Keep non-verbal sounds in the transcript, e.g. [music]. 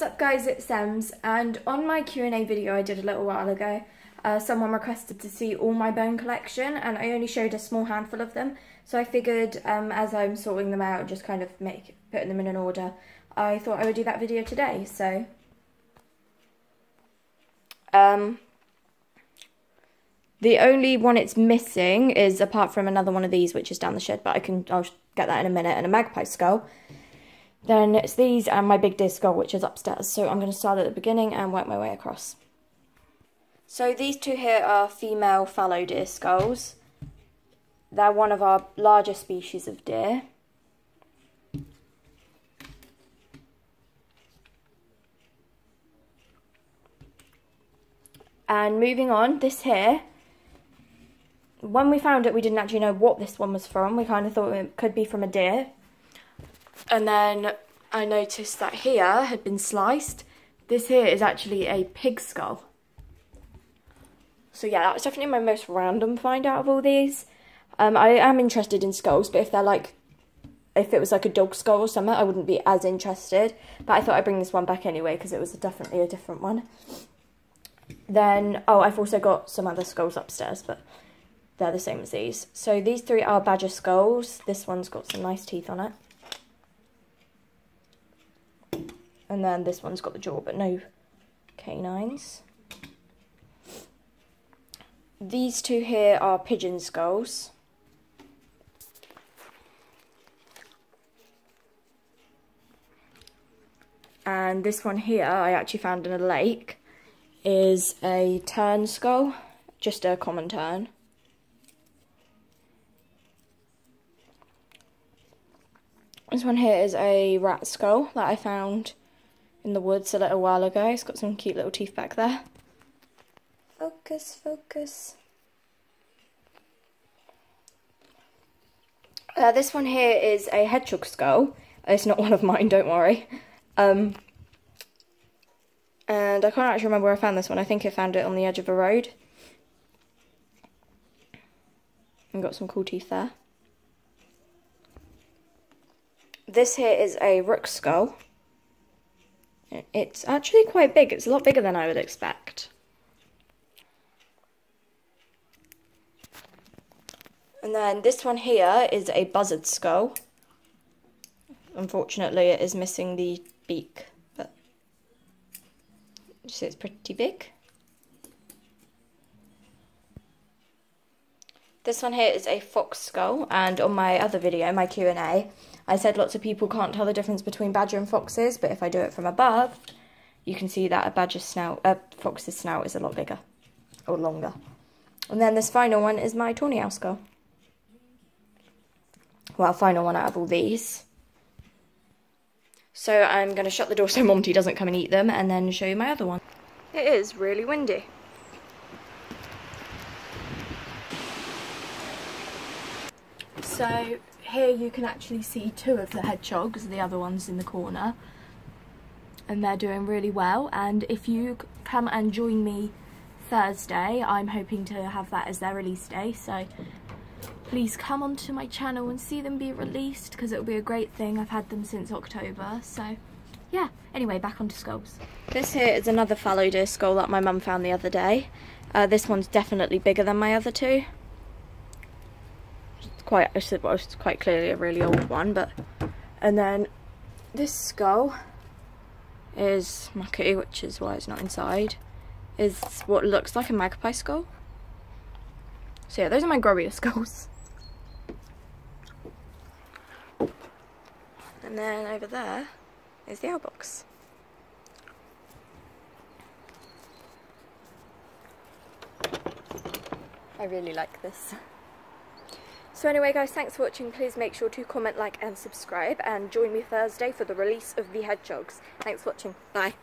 what's up guys, it's Sems, and on my Q&A video I did a little while ago, uh, someone requested to see all my bone collection, and I only showed a small handful of them, so I figured um, as I'm sorting them out, just kind of make putting them in an order, I thought I would do that video today, so... Um, the only one it's missing is, apart from another one of these, which is down the shed, but I can, I'll get that in a minute, and a magpie skull. Then it's these and my big skull, which is upstairs. So I'm going to start at the beginning and work my way across. So these two here are female fallow deer skulls. They're one of our larger species of deer. And moving on, this here, when we found it, we didn't actually know what this one was from. We kind of thought it could be from a deer, and then I noticed that here had been sliced. This here is actually a pig skull. So yeah, that's definitely my most random find out of all these. Um, I am interested in skulls, but if they're like, if it was like a dog skull or something, I wouldn't be as interested. But I thought I'd bring this one back anyway, because it was definitely a different one. Then, oh, I've also got some other skulls upstairs, but they're the same as these. So these three are badger skulls. This one's got some nice teeth on it. And then this one's got the jaw, but no canines. These two here are pigeon skulls. And this one here, I actually found in a lake, is a tern skull, just a common tern. This one here is a rat skull that I found in the woods a little while ago. It's got some cute little teeth back there. Focus, focus. Uh, this one here is a hedgehog skull. It's not [laughs] one of mine, don't worry. Um, and I can't actually remember where I found this one. I think I found it on the edge of a road. And got some cool teeth there. This here is a rook skull. It's actually quite big. It's a lot bigger than I would expect. And then this one here is a buzzard skull. Unfortunately, it is missing the beak, but it's pretty big. This one here is a fox skull, and on my other video, my Q&A, I said lots of people can't tell the difference between badger and foxes, but if I do it from above, you can see that a badger's snout, a fox's snout is a lot bigger, or longer. And then this final one is my tawny skull. Well, final one out of all these. So I'm going to shut the door so Monty doesn't come and eat them, and then show you my other one. It is really windy. So here you can actually see two of the hedgehogs, the other one's in the corner. And they're doing really well. And if you come and join me Thursday, I'm hoping to have that as their release day. So please come onto my channel and see them be released because it'll be a great thing. I've had them since October. So yeah, anyway, back onto skulls. This here is another fallow deer skull that my mum found the other day. Uh, this one's definitely bigger than my other two quite well, it's quite clearly a really old one but and then this skull is mucky which is why it's not inside is what looks like a magpie skull. So yeah those are my grubbier [laughs] skulls. And then over there is the owl box. I really like this so anyway guys, thanks for watching. Please make sure to comment, like and subscribe and join me Thursday for the release of the hedgehogs. Thanks for watching. Bye.